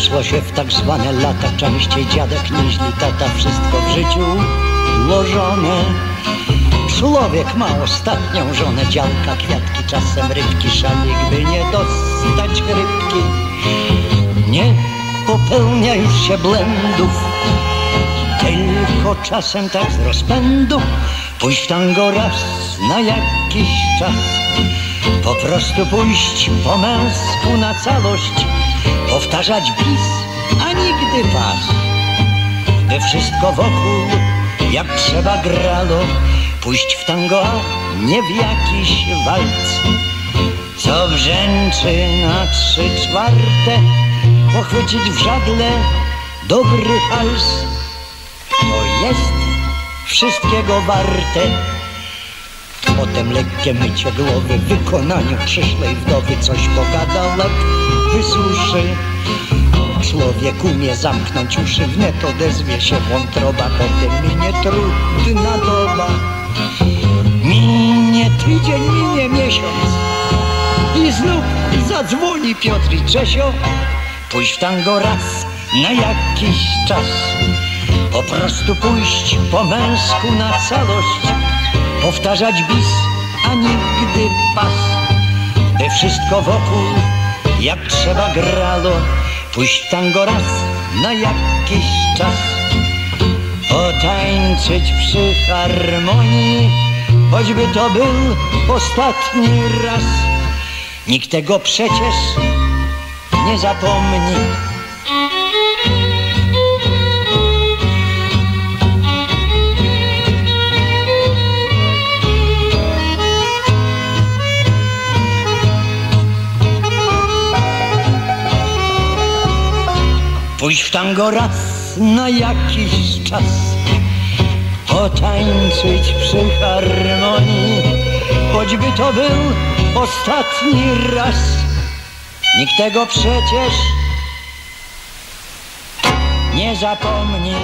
Przeszło się w tak zwane lata, częściej dziadek niż tata, wszystko w życiu ułożone. Człowiek ma ostatnią żonę, działka, kwiatki, czasem rybki, szalik, by nie dostać rybki. Nie popełnia już się błędów, tylko czasem tak z rozpędu pójść tango raz na jakiś czas. Po prostu pójść po męsku na całość, powtarzać bis, a nigdy pas. By wszystko wokół jak trzeba grało, pójść w tango, nie w jakiś walc. Co brzęczy na trzy czwarte, pochwycić w żagle dobry hals. To jest wszystkiego warte. Potem lekkie mycie głowy, w wykonaniu przyszłej wdowy coś pogada, lek wysuszy. Człowiek umie zamknąć uszy, wnet odezwie się wątroba, potem minie trudna doba. Minie tydzień, minie miesiąc i znów zadzwoni Piotr i Czesio. Pójść w tango raz na jakiś czas, po prostu pójść po męsku na całość, powtarzać bis, a nigdy pas, by wszystko wokół jak trzeba grało, pójść w tango raz na jakiś czas, potańczyć przy harmonii, choćby to był ostatni raz. Nikt tego przecież nie zapomni. Pójść w tango raz na jakiś czas. Potańczyć przy harmonii Choćby to był ostatni raz. Nikt tego przecież nie zapomni